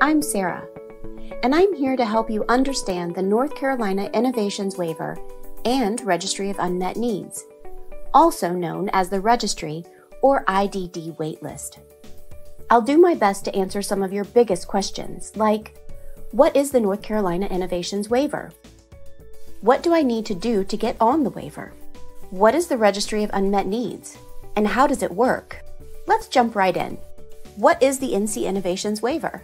I'm Sarah, and I'm here to help you understand the North Carolina Innovations Waiver and Registry of Unmet Needs, also known as the Registry or IDD waitlist. I'll do my best to answer some of your biggest questions, like What is the North Carolina Innovations Waiver? What do I need to do to get on the waiver? What is the Registry of Unmet Needs? And how does it work? Let's jump right in. What is the NC Innovations Waiver?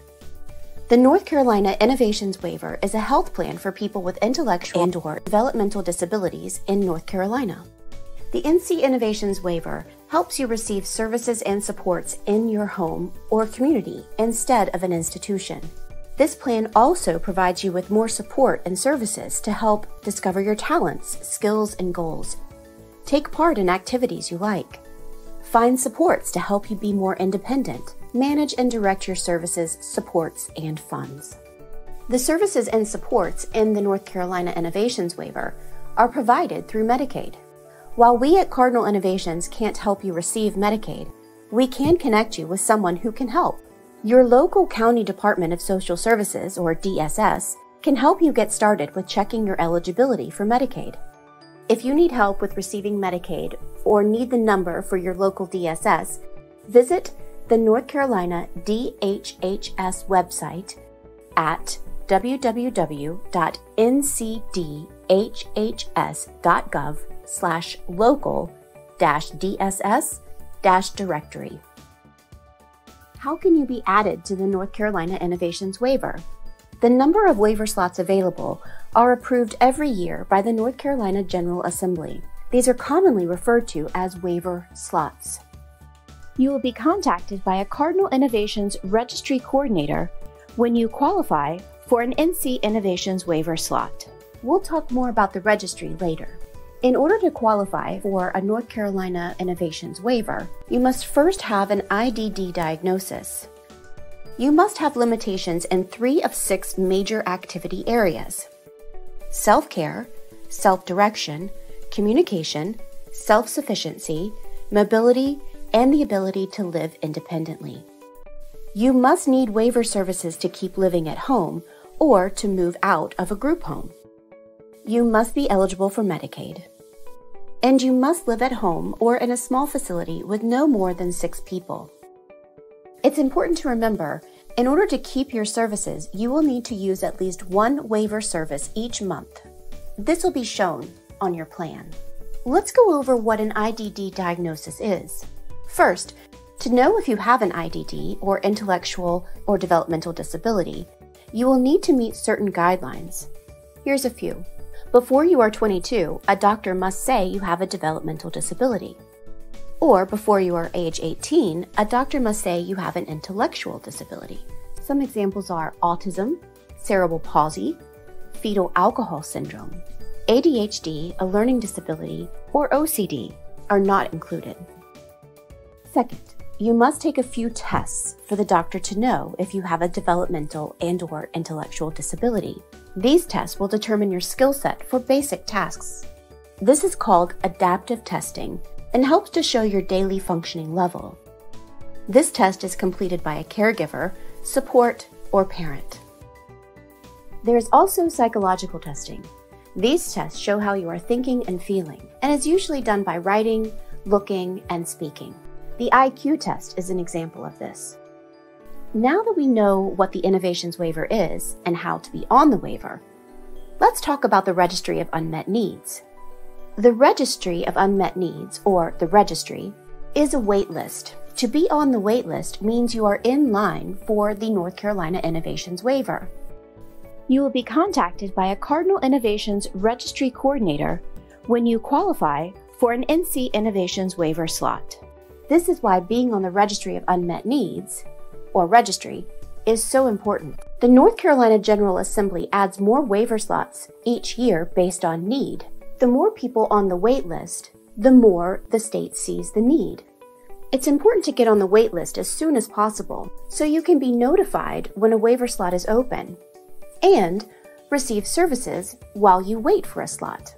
The North Carolina Innovations Waiver is a health plan for people with intellectual and or developmental disabilities in North Carolina. The NC Innovations Waiver helps you receive services and supports in your home or community instead of an institution. This plan also provides you with more support and services to help discover your talents, skills, and goals Take part in activities you like. Find supports to help you be more independent. Manage and direct your services, supports, and funds. The services and supports in the North Carolina Innovations Waiver are provided through Medicaid. While we at Cardinal Innovations can't help you receive Medicaid, we can connect you with someone who can help. Your local County Department of Social Services, or DSS, can help you get started with checking your eligibility for Medicaid. If you need help with receiving Medicaid or need the number for your local DSS, visit the North Carolina DHHS website at www.ncdhhs.gov slash local dash DSS dash directory. How can you be added to the North Carolina Innovations Waiver? The number of waiver slots available are approved every year by the North Carolina General Assembly. These are commonly referred to as waiver slots. You will be contacted by a Cardinal Innovations Registry Coordinator when you qualify for an NC Innovations waiver slot. We'll talk more about the registry later. In order to qualify for a North Carolina Innovations waiver, you must first have an IDD diagnosis. You must have limitations in three of six major activity areas self care, self direction, communication, self sufficiency, mobility, and the ability to live independently. You must need waiver services to keep living at home or to move out of a group home. You must be eligible for Medicaid. And you must live at home or in a small facility with no more than six people. It's important to remember in order to keep your services, you will need to use at least one waiver service each month. This will be shown on your plan. Let's go over what an IDD diagnosis is. First, to know if you have an IDD or intellectual or developmental disability, you will need to meet certain guidelines. Here's a few. Before you are 22, a doctor must say you have a developmental disability. Or before you are age 18, a doctor must say you have an intellectual disability. Some examples are autism, cerebral palsy, fetal alcohol syndrome, ADHD, a learning disability, or OCD are not included. Second, you must take a few tests for the doctor to know if you have a developmental and or intellectual disability. These tests will determine your skill set for basic tasks. This is called adaptive testing and helps to show your daily functioning level. This test is completed by a caregiver, support, or parent. There is also psychological testing. These tests show how you are thinking and feeling, and is usually done by writing, looking, and speaking. The IQ test is an example of this. Now that we know what the Innovations Waiver is and how to be on the waiver, let's talk about the Registry of Unmet Needs. The Registry of Unmet Needs, or the Registry, is a waitlist. To be on the waitlist means you are in line for the North Carolina Innovations Waiver. You will be contacted by a Cardinal Innovations Registry Coordinator when you qualify for an NC Innovations waiver slot. This is why being on the Registry of Unmet Needs, or Registry, is so important. The North Carolina General Assembly adds more waiver slots each year based on need. The more people on the wait list, the more the state sees the need. It's important to get on the wait list as soon as possible so you can be notified when a waiver slot is open and receive services while you wait for a slot.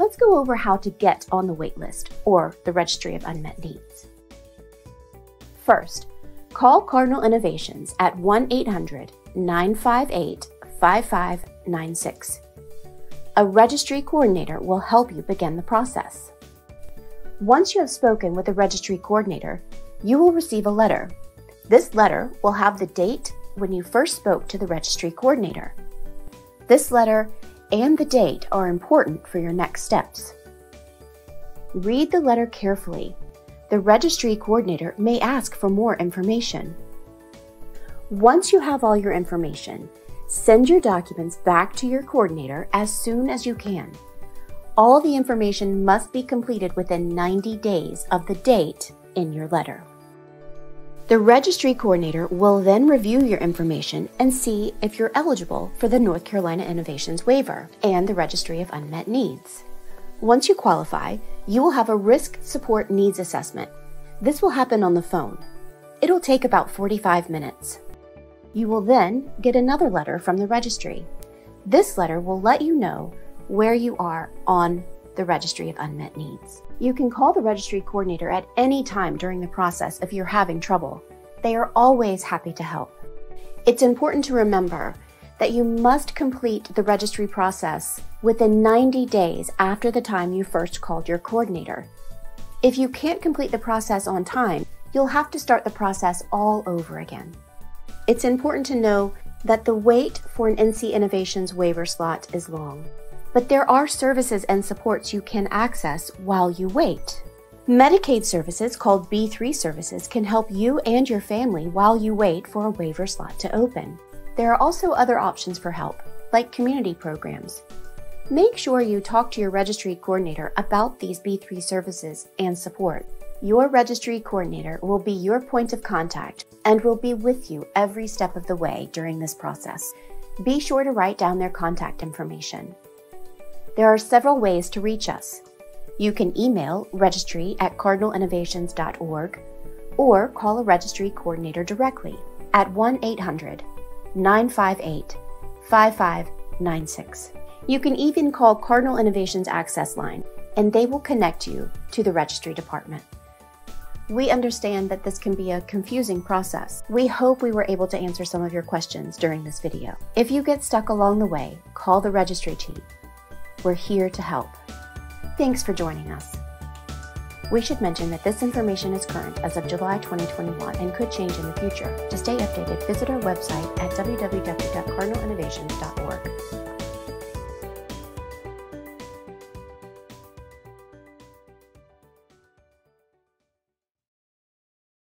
Let's go over how to get on the waitlist or the Registry of Unmet Needs. First, Call Cardinal Innovations at 1 800 958 5596. A registry coordinator will help you begin the process. Once you have spoken with a registry coordinator, you will receive a letter. This letter will have the date when you first spoke to the registry coordinator. This letter and the date are important for your next steps. Read the letter carefully. The registry coordinator may ask for more information. Once you have all your information, send your documents back to your coordinator as soon as you can. All the information must be completed within 90 days of the date in your letter. The registry coordinator will then review your information and see if you're eligible for the North Carolina Innovations Waiver and the Registry of Unmet Needs. Once you qualify, you will have a risk support needs assessment. This will happen on the phone. It'll take about 45 minutes. You will then get another letter from the registry. This letter will let you know where you are on the Registry of Unmet Needs. You can call the registry coordinator at any time during the process if you're having trouble. They are always happy to help. It's important to remember that you must complete the registry process within 90 days after the time you first called your coordinator. If you can't complete the process on time, you'll have to start the process all over again. It's important to know that the wait for an NC Innovations waiver slot is long but there are services and supports you can access while you wait. Medicaid services called B3 services can help you and your family while you wait for a waiver slot to open. There are also other options for help, like community programs. Make sure you talk to your registry coordinator about these B3 services and support. Your registry coordinator will be your point of contact and will be with you every step of the way during this process. Be sure to write down their contact information. There are several ways to reach us. You can email registry at cardinalinnovations.org or call a registry coordinator directly at 1 800 958 5596. You can even call Cardinal Innovations Access Line and they will connect you to the registry department. We understand that this can be a confusing process. We hope we were able to answer some of your questions during this video. If you get stuck along the way, call the registry team we're here to help. Thanks for joining us. We should mention that this information is current as of July 2021 and could change in the future. To stay updated, visit our website at www.cardinalinnovations.org.